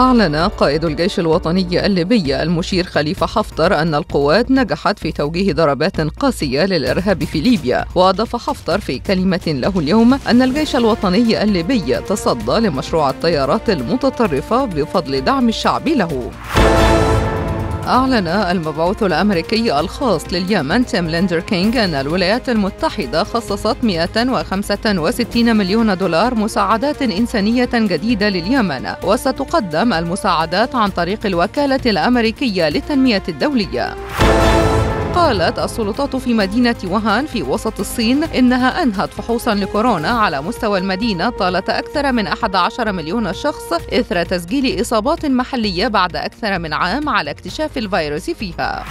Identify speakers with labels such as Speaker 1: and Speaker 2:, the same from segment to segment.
Speaker 1: أعلن قائد الجيش الوطني الليبي المشير خليفة حفتر أن القوات نجحت في توجيه ضربات قاسية للإرهاب في ليبيا. وأضاف حفتر في كلمة له اليوم أن الجيش الوطني الليبي تصدى لمشروع الطيارات المتطرفة بفضل دعم الشعب له. أعلن المبعوث الأمريكي الخاص لليمن تيم ليندركينج أن الولايات المتحدة خصصت 165 مليون دولار مساعدات إنسانية جديدة لليمن وستقدم المساعدات عن طريق الوكالة الأمريكية للتنمية الدولية. قالت السلطات في مدينة ووهان في وسط الصين إنها أنهت فحوصا لكورونا على مستوى المدينة طالت أكثر من 11 مليون شخص إثر تسجيل إصابات محلية بعد أكثر من عام على اكتشاف الفيروس فيها.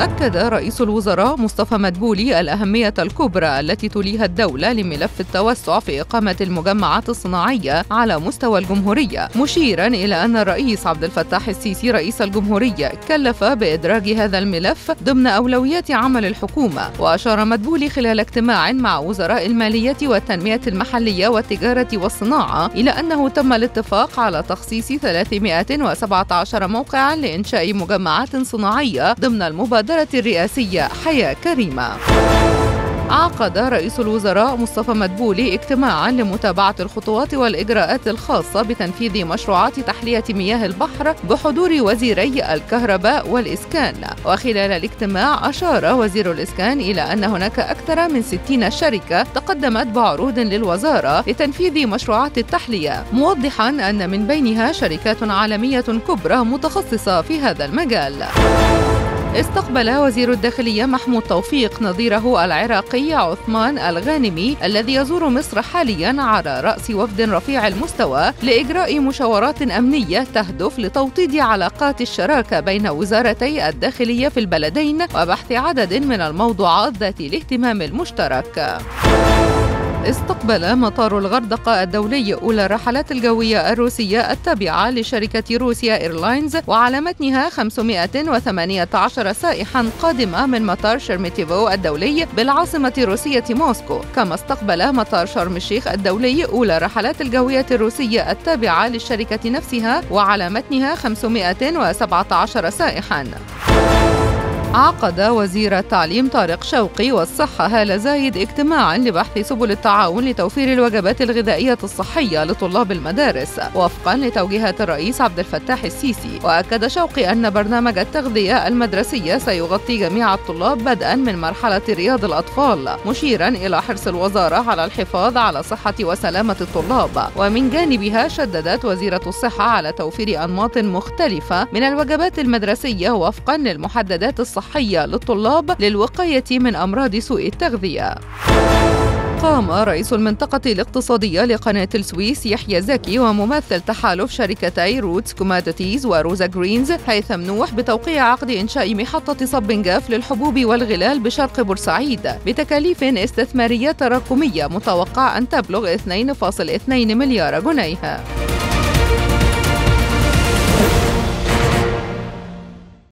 Speaker 1: أكد رئيس الوزراء مصطفى مدبولي الأهمية الكبرى التي توليها الدولة لملف التوسع في إقامة المجمعات الصناعية على مستوى الجمهورية، مشيرا إلى أن الرئيس عبد الفتاح السيسي رئيس الجمهورية كلف بإدراج هذا الملف ضمن أولويات عمل الحكومة، وأشار مدبولي خلال اجتماع مع وزراء المالية والتنمية المحلية والتجارة والصناعة إلى أنه تم الاتفاق على تخصيص 317 موقعا لإنشاء مجمعات صناعية ضمن المبادرة المبادرة الرئاسية حياة كريمة. عقد رئيس الوزراء مصطفى مدبولي اجتماعا لمتابعة الخطوات والإجراءات الخاصة بتنفيذ مشروعات تحلية مياه البحر بحضور وزيري الكهرباء والإسكان. وخلال الاجتماع أشار وزير الإسكان إلى أن هناك أكثر من 60 شركة تقدمت بعروض للوزارة لتنفيذ مشروعات التحلية موضحا أن من بينها شركات عالمية كبرى متخصصة في هذا المجال. استقبل وزير الداخلية محمود توفيق نظيره العراقي عثمان الغانمي الذي يزور مصر حاليا على رأس وفد رفيع المستوى لإجراء مشاورات أمنية تهدف لتوطيد علاقات الشراكة بين وزارتي الداخلية في البلدين وبحث عدد من الموضوعات ذات الاهتمام المشترك. استقبل مطار الغردقة الدولي أولى الرحلات الجوية الروسية التابعة لشركة روسيا إيرلاينز وعلى متنها 518 سائحا قادمة من مطار شرميتيفو الدولي بالعاصمة الروسية موسكو. كما استقبل مطار شرم الشيخ الدولي أولى الرحلات الجوية الروسية التابعة للشركة نفسها وعلى متنها 517 سائحا. عقد وزير التعليم طارق شوقي والصحة هالة زايد اجتماعا لبحث سبل التعاون لتوفير الوجبات الغذائية الصحية لطلاب المدارس. وفقا لتوجيهات الرئيس عبد الفتاح السيسي. وأكد شوقي أن برنامج التغذية المدرسية سيغطي جميع الطلاب بدءا من مرحلة رياض الأطفال مشيرا إلى حرص الوزارة على الحفاظ على صحة وسلامة الطلاب. ومن جانبها شددت وزيرة الصحة على توفير أنماط مختلفة من الوجبات المدرسية وفقا للمحددات الصحية الصحية للطلاب للوقاية من أمراض سوء التغذية. قام رئيس المنطقة الاقتصادية لقناة السويس يحيى زكي وممثل تحالف شركتي روتس كوموديتيز وروزا جرينز هيثم نوح بتوقيع عقد إنشاء محطة صب جاف للحبوب والغلال بشرق بورسعيد بتكاليف استثمارية تراكمية متوقع أن تبلغ 2.2 مليار جنيه.